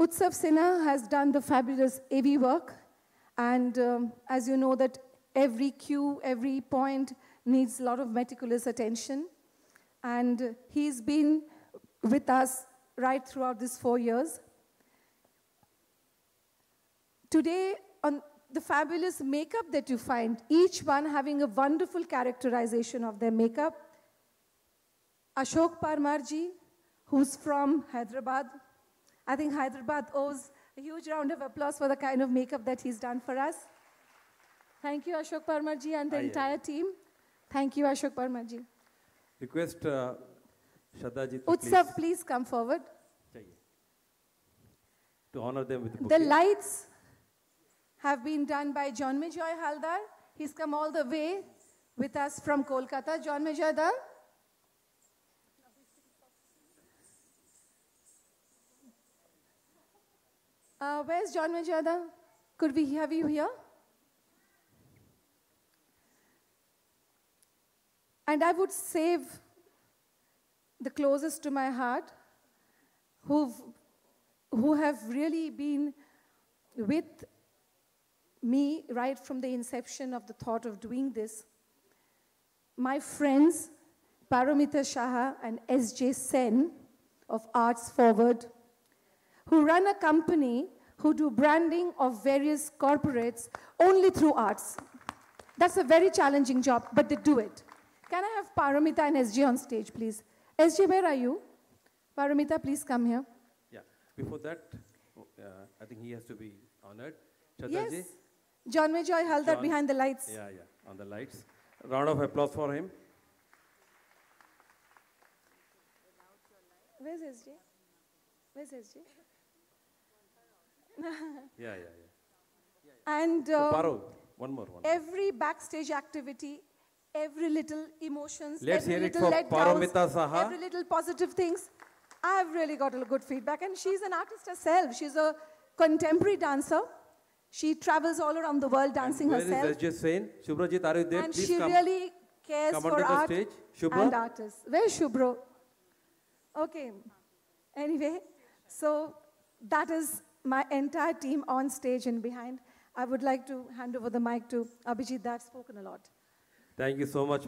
Utsav Sinha has done the fabulous AV work. And um, as you know that every cue, every point needs a lot of meticulous attention. And he's been with us right throughout these four years. Today, on the fabulous makeup that you find, each one having a wonderful characterization of their makeup. Ashok Parmarji, who's from Hyderabad. I think Hyderabad owes a huge round of applause for the kind of makeup that he's done for us. Thank you, Ashok Parmarji, and the Aye, entire team. Thank you, Ashok Parmarji. Request uh, Shraddha ji to Utsav, please come forward. to honor them with The bouquet. lights have been done by John Mejoy Haldar. He's come all the way with us from Kolkata. John Mejoy Dal. Uh, where's John Mejoy Dal? Could we have you here? And I would save the closest to my heart who've, who have really been with me right from the inception of the thought of doing this. My friends, Paramita Shaha and S.J. Sen of Arts Forward, who run a company who do branding of various corporates only through arts. That's a very challenging job, but they do it. Can I have Paramita and SJ on stage, please? SJ, where are you? Paramita, please come here. Yeah. Before that, uh, I think he has to be honored. Shraddha Yes. John Mejoy Haldar John. behind the lights. Yeah, yeah. On the lights. Round of applause for him. Where's SJ? Where's SJ? Yeah, yeah, yeah. And So, uh, Paro, one more one. every backstage activity, every little emotions, Let's every little letdowns, Saha. every little positive things. I've really got a good feedback. And she's an artist herself. She's a contemporary dancer. She travels all around the world dancing Where herself. is SJ Sen? Shubhrajit, are you there? and Please she come. really cares come for art stage. Shubhra? and artists. Where's Shubro? Okay. Anyway, so that is my entire team on stage and behind. I would like to hand over the mic to Abhijit. I've spoken a lot. Thank you so much.